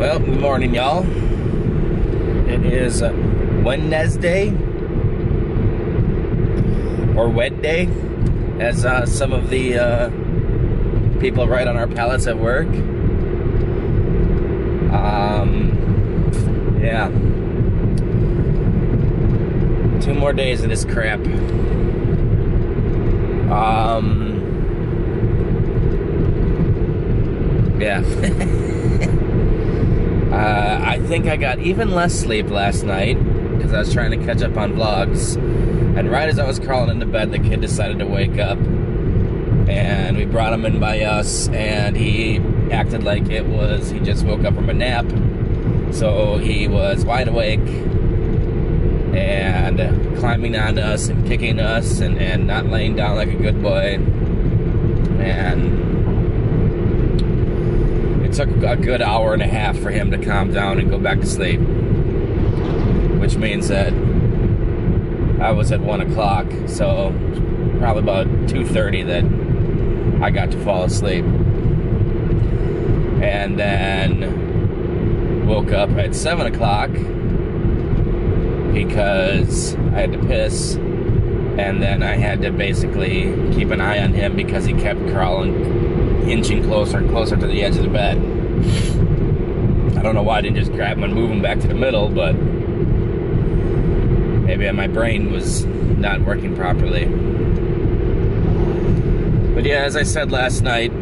Well, good morning, y'all. It is uh, Wednesday or Wed Day, as uh, some of the uh, people write on our pallets at work. Um, yeah. Two more days of this crap. Um, yeah. uh, I think I got even less sleep last night because I was trying to catch up on vlogs. And right as I was crawling into bed, the kid decided to wake up. And we brought him in by us, and he acted like it was, he just woke up from a nap. So he was wide awake and climbing onto us and kicking us and, and not laying down like a good boy. And it took a good hour and a half for him to calm down and go back to sleep. Which means that I was at one o'clock, so probably about 2.30 that I got to fall asleep. And then woke up at 7 o'clock because I had to piss. And then I had to basically keep an eye on him because he kept crawling, inching closer and closer to the edge of the bed. I don't know why I didn't just grab him and move him back to the middle, but maybe my brain was not working properly. But yeah, as I said last night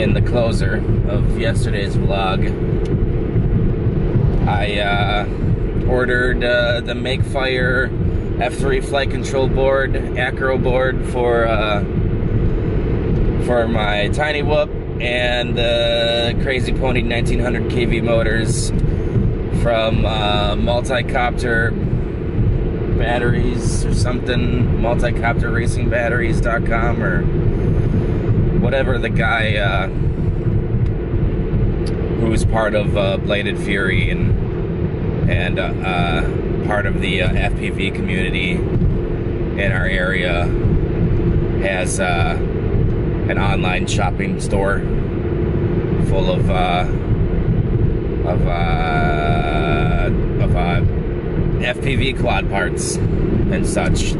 in the closer of yesterday's vlog, I uh, ordered uh, the Makerfire F3 flight control board, acro board for uh, for my Tiny Whoop and the Crazepony 1900 kV motors from uh, Multicopter Batteries or something, multicopterracingbatteries.com or whatever the guy uh, who's part of uh, Bladed Fury and and uh, uh, part of the uh, FPV community in our area has uh, an online shopping store full of uh, of uh, of uh, FPV quad parts and such,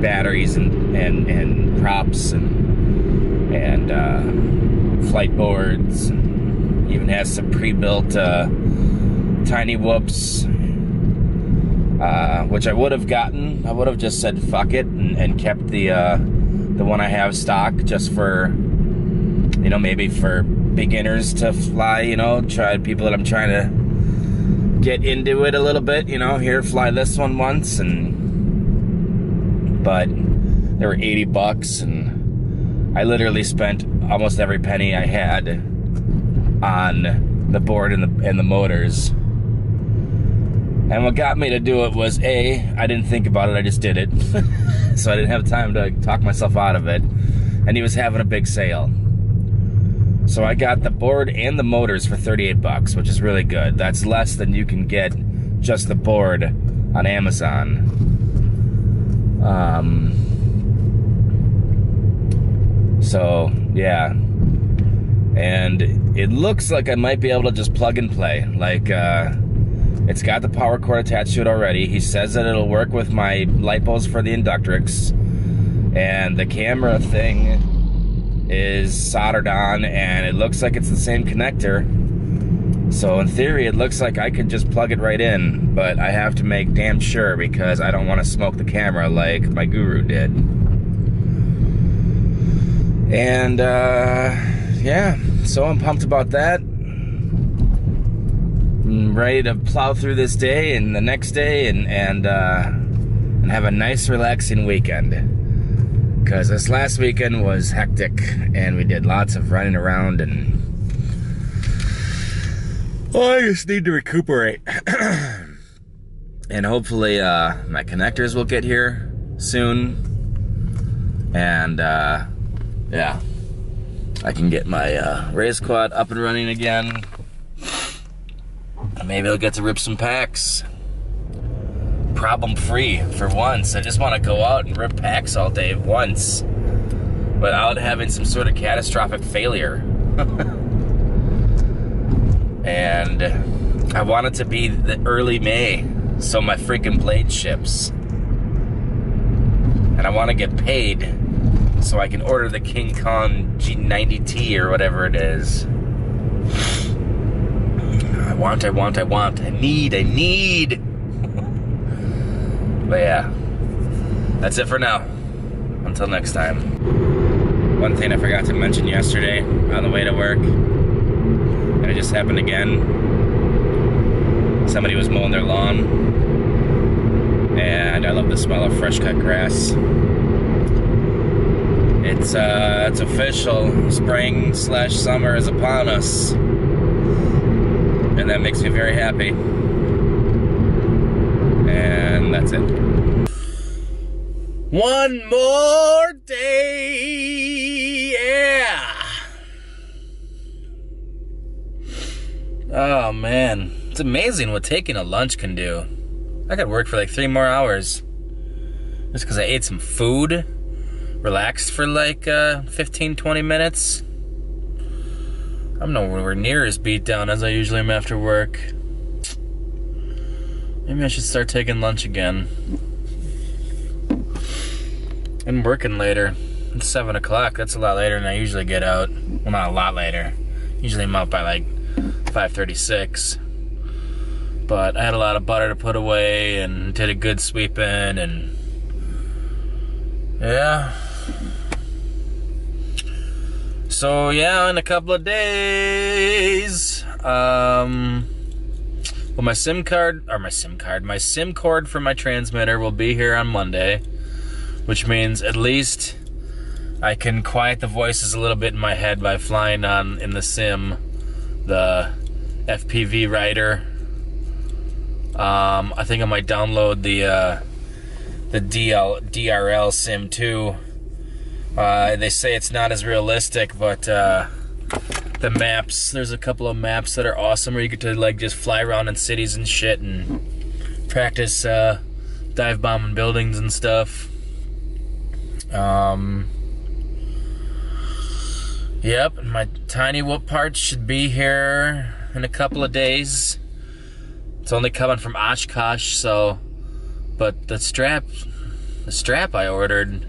batteries and and, and props and and uh, flight boards. Even has some pre-built uh, tiny whoops, uh, which I would have gotten. I would have just said fuck it and, and kept the uh, the one I have stock just for you know maybe for beginners to fly. You know, try people that I'm trying to get into it a little bit. You know, here fly this one once and but they were 80 bucks and I literally spent almost every penny I had on the board and the and the motors. And what got me to do it was A, I didn't think about it, I just did it. so I didn't have time to talk myself out of it. And he was having a big sale. So I got the board and the motors for 38 bucks, which is really good. That's less than you can get just the board on Amazon. Um, so, yeah. And it looks like I might be able to just plug and play. Like, uh, it's got the power cord attached to it already. He says that it'll work with my light bulbs for the Inductrix. And the camera thing is soldered on, and it looks like it's the same connector. So in theory, it looks like I could just plug it right in, but I have to make damn sure because I don't want to smoke the camera like my guru did. And uh, yeah, so I'm pumped about that. I'm ready to plow through this day and the next day and and uh, and have a nice relaxing weekend. Because this last weekend was hectic and we did lots of running around and oh, I just need to recuperate. and hopefully uh, my connectors will get here soon. And uh, yeah, I can get my uh, race quad up and running again. Maybe I'll get to rip some packs. Problem free for once. I just want to go out and rip packs all day once without having some sort of catastrophic failure. And I want it to be the early May so my freaking blade ships. And I want to get paid so I can order the King Kong G90T or whatever it is. I want, I want, I want, I need, I need. but yeah, that's it for now. Until next time. One thing I forgot to mention yesterday on the way to work, and it just happened again. Somebody was mowing their lawn, and I love the smell of fresh cut grass. It's uh, it's official. Spring slash summer is upon us, and that makes me very happy. And that's it. One more day, yeah. Oh man, it's amazing what taking a lunch can do. I could work for like three more hours just because I ate some food relaxed for like uh, 15, 20 minutes. I'm nowhere near as beat down as I usually am after work. Maybe I should start taking lunch again. And working later. It's 7 o'clock. That's a lot later than I usually get out. Well, not a lot later. Usually I'm out by like 5.36. But I had a lot of butter to put away and did a good sweeping and... Yeah, so yeah, in a couple of days, um, well, my SIM card or my SIM card, my SIM cord for my transmitter will be here on Monday, which means at least I can quiet the voices a little bit in my head by flying on in the SIM, the FPV rider. Um, I think I might download the uh, the DL DRL SIM too uh, they say it's not as realistic, but uh, the maps, there's a couple of maps that are awesome where you get to like just fly around in cities and shit and practice uh, dive bombing buildings and stuff. Um, yep, my tiny whoop parts should be here in a couple of days. It's only coming from Oshkosh, so, but the strap, the strap I ordered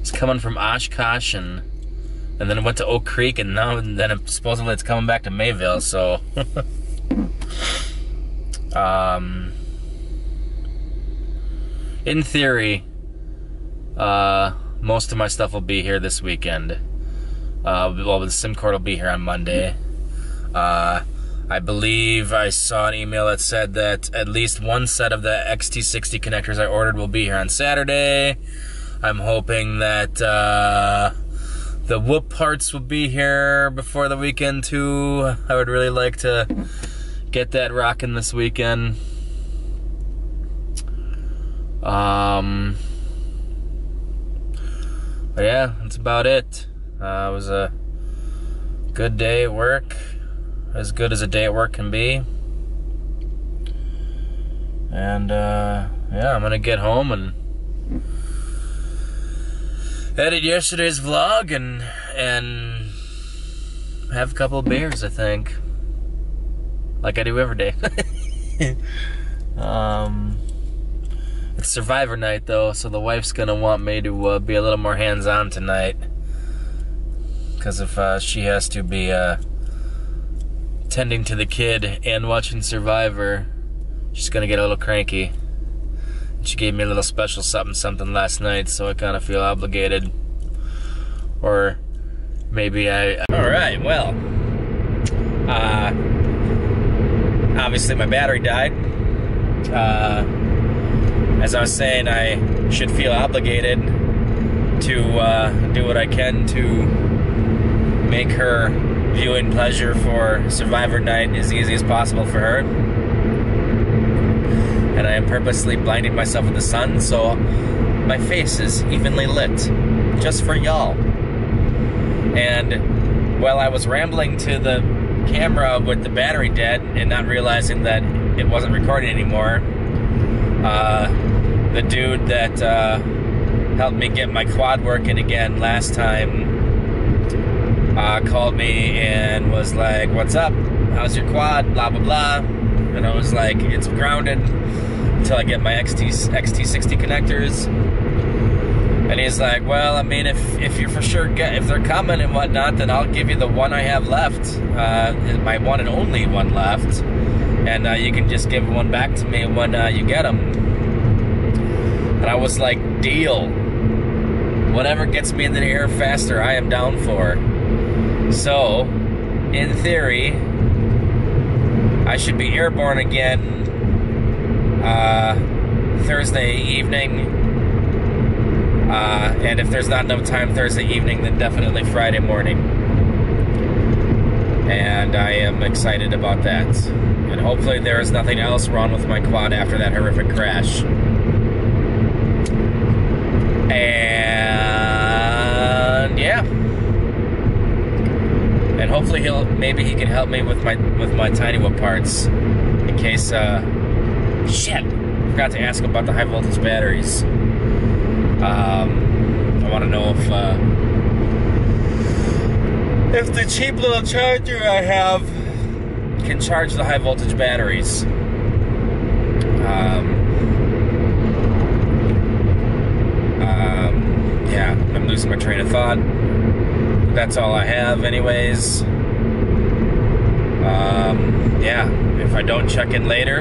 it's coming from Oshkosh and and then it went to Oak Creek and now and then it, supposedly it's coming back to Mayville. So, um, in theory, uh, most of my stuff will be here this weekend. Uh, well, the SIM card will be here on Monday. Uh, I believe I saw an email that said that at least one set of the XT60 connectors I ordered will be here on Saturday. I'm hoping that uh, the whoop parts will be here before the weekend too. I would really like to get that rocking this weekend. Um, but yeah, that's about it. Uh, it was a good day at work, as good as a day at work can be. And uh, yeah, I'm gonna get home and edit yesterday's vlog and and have a couple beers, I think. Like I do every day. um, it's Survivor night though, so the wife's gonna want me to uh, be a little more hands-on tonight. Because if uh, she has to be uh, tending to the kid and watching Survivor, she's gonna get a little cranky. She gave me a little special something something last night, so I kind of feel obligated. Or maybe I. All right, well, uh, obviously my battery died. Uh, as I was saying, I should feel obligated to uh, do what I can to make her viewing pleasure for Survivor Night as easy as possible for her and I am purposely blinding myself with the sun so my face is evenly lit just for y'all. And while I was rambling to the camera with the battery dead and not realizing that it wasn't recording anymore, uh, the dude that uh, helped me get my quad working again last time uh, called me and was like, "What's up? How's your quad? Blah blah blah." And I was like, "It's grounded until I get my XT XT60 connectors." And he's like, "Well, I mean, if if you're for sure get if they're coming and whatnot, then I'll give you the one I have left, uh, my one and only one left, and uh, you can just give one back to me when uh, you get them." And I was like, "Deal." Whatever gets me in the air faster, I am down for. So, in theory, I should be airborne again uh, Thursday evening. Uh, and if there's not enough time Thursday evening, then definitely Friday morning. And I am excited about that. And hopefully, there is nothing else wrong with my quad after that horrific crash. And yeah hopefully he'll maybe he can help me with my with my tiny whoop parts in case uh shit forgot to ask about the high voltage batteries. Um i want to know if uh if the cheap little charger i have can charge the high voltage batteries. Um um yeah i'm losing my train of thought that's all I have, anyways. Um, yeah, if I don't check in later,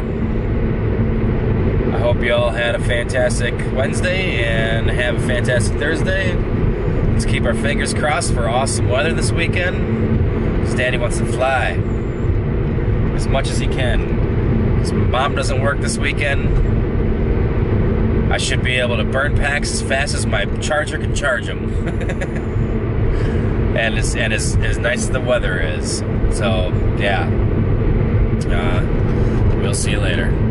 I hope you all had a fantastic Wednesday and have a fantastic Thursday. Let's keep our fingers crossed for awesome weather this weekend. Because Daddy wants to fly as much as he can. His mom doesn't work this weekend. I should be able to burn packs as fast as my charger can charge them. and as and as, as nice as the weather is. So yeah, uh, we'll see you later.